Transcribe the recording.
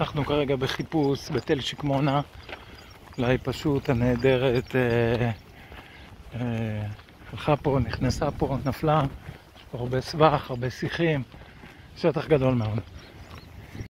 אנחנו כרגע בחיפוש בתל שקמונה, אולי פשוט הנהדרת אה, אה, הלכה פה, נכנסה פה, נפלה, יש פה הרבה סבך, הרבה שיחים, שטח גדול מאוד.